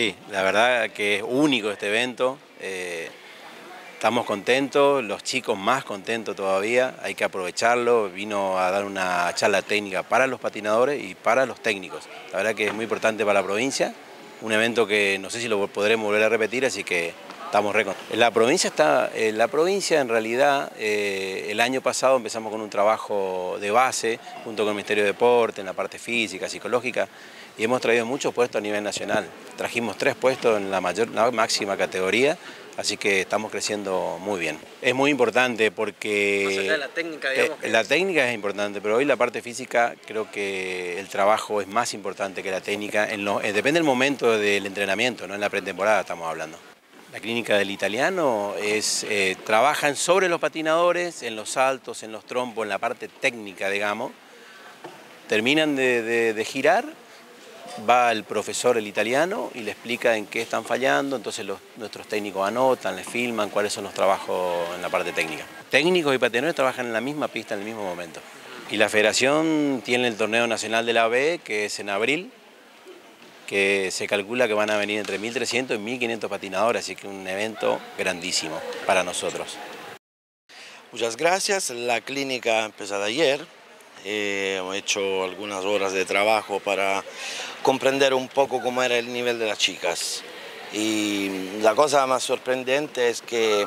Sí, la verdad que es único este evento. Eh, estamos contentos, los chicos más contentos todavía, hay que aprovecharlo. Vino a dar una charla técnica para los patinadores y para los técnicos. La verdad que es muy importante para la provincia, un evento que no sé si lo podremos volver a repetir, así que estamos La provincia está, eh, la provincia en realidad eh, el año pasado empezamos con un trabajo de base junto con el Ministerio de Deporte en la parte física, psicológica y hemos traído muchos puestos a nivel nacional. Trajimos tres puestos en la mayor, máxima categoría, así que estamos creciendo muy bien. Es muy importante porque... la técnica, digamos. Eh, la técnica es importante, pero hoy la parte física creo que el trabajo es más importante que la técnica. depende del momento del entrenamiento, no en la pretemporada estamos hablando. La clínica del italiano es, eh, trabajan sobre los patinadores, en los saltos, en los trompos, en la parte técnica, digamos. Terminan de, girar, va el profesor, el italiano, y le explica en qué están fallando, entonces nuestros técnicos anotan, les filman cuáles son los trabajos en la parte técnica. Técnicos y patinadores trabajan en la misma pista en el mismo momento. Y la federación tiene el torneo nacional de la B, que es en abril, que se calcula que van a venir entre 1.300 y 1.500 patinadores, así que un evento grandísimo para nosotros. Muchas gracias, la clínica empezó ayer, eh, hemos hecho algunas horas de trabajo para comprender un poco cómo era el nivel de las chicas. Y la cosa más sorprendente es que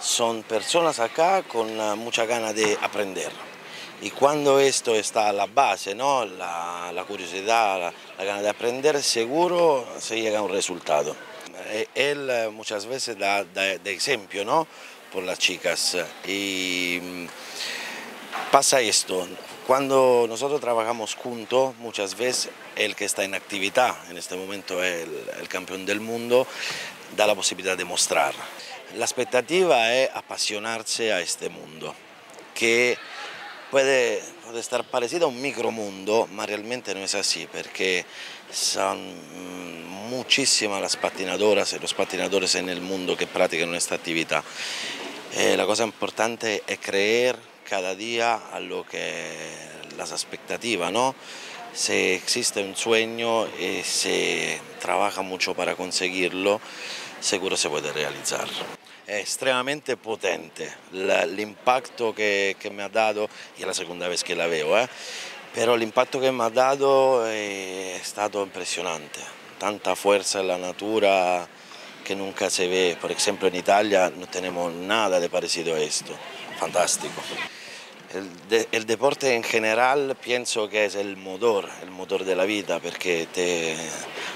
son personas acá con mucha ganas de aprender. Y cuando esto está a la base, ¿no? la, curiosidad, la, gana de aprender, seguro se llega a un resultado. Eh, él eh, muchas veces da, de ejemplo ¿no? por las chicas y mm, pasa esto, cuando nosotros trabajamos juntos, muchas veces el que está en actividad, en este momento es el, el campeón del mundo, da la posibilidad de mostrar. La expectativa es apasionarse a este mundo, que puede, puede estar parecido a un micromundo, ma realmente no es así, porque son mm, muchísimas las patinadoras y los patinadores en el mundo que practican esta actividad. Eh, la cosa importante es creer cada día a lo que las expectativas, ¿no? Si existe un sueño y se trabaja mucho para conseguirlo, seguro se puede realizar es extremadamente potente el impacto que, me ha dado, y es la segunda vez que la veo, ¿eh? pero el impacto que me ha dado eh, es estado impresionante, tanta fuerza en la natura que nunca se ve, por ejemplo en Italia no tenemos nada de parecido a esto, fantástico. El, deporte en general pienso que es el motor, el motor de la vida, porque te,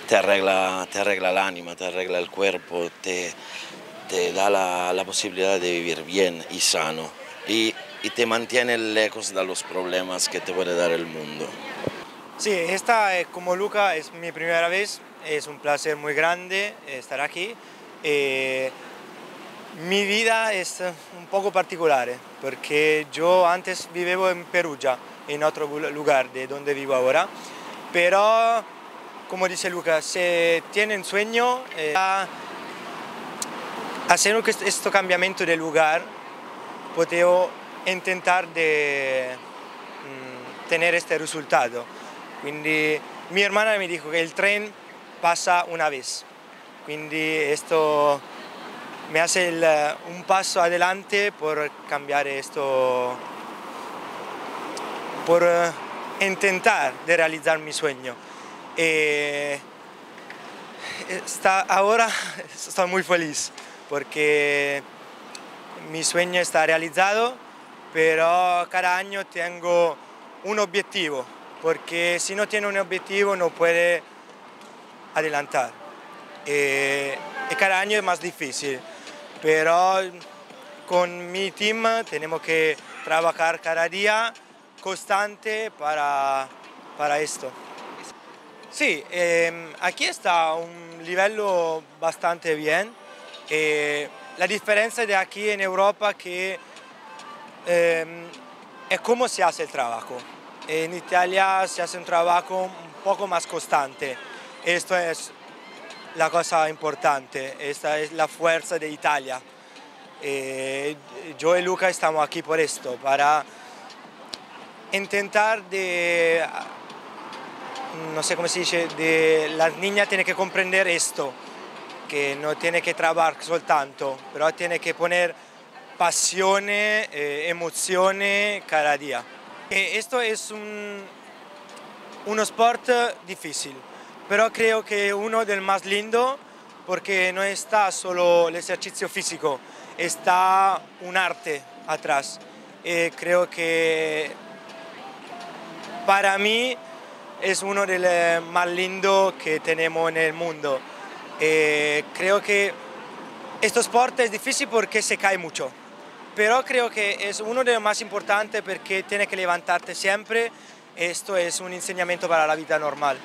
te arregla, te arregla el ánima, te arregla el cuerpo, te, te da la, posibilidad de vivir bien y sano y, te mantiene lejos de los problemas que te puede dar el mundo. Sí, esta es como Luca es mi primera vez, es un placer muy grande estar aquí. Eh, mi vida es un poco particular porque yo antes vivía en Perugia, en otro lugar de donde vivo ahora, pero como dice Luca, si tienen sueño, eh, haciendo este cambiamiento de lugar, puedo intentar de mm, tener este resultado. Quindi mi hermana me dijo que el tren pasa una vez, quindi esto me hace un paso adelante por cambiar esto, por eh, intentar de realizar mi sueño. Eh, está, ahora estoy muy feliz porque mi sueño está realizado, pero cada año tengo un objetivo, porque si no tiene un objetivo no puede adelantar. Eh, y, cada año es más difícil, pero con mi team tenemos que trabajar cada día constante para, para esto. Sí, eh, aquí está un nivel bastante bien. E la differenza de aquí en Europa que eh, es cómo se hace el trabajo. En Italia se hace un trabajo un poco más constante. Esto es la cosa importante, esta es la fuerza de Italia. Eh, yo Luca estamos aquí por esto, para intentar de no sé cómo se dice, de las niñas tienen que comprender esto, que no tiene que trabajar soltanto, pero tiene que poner pasiones, eh, emociones cada día. E esto es un, un sport difícil, pero creo que uno del más lindo porque no está solo el ejercicio físico, está un arte atrás. Y creo que para mí es uno de los más lindos que tenemos en el mundo. Eh, creo que este sport es difícil porque se cae mucho, pero creo que es uno de los más importantes porque tiene que levantarte siempre. Esto es un enseñamiento para la vida normal.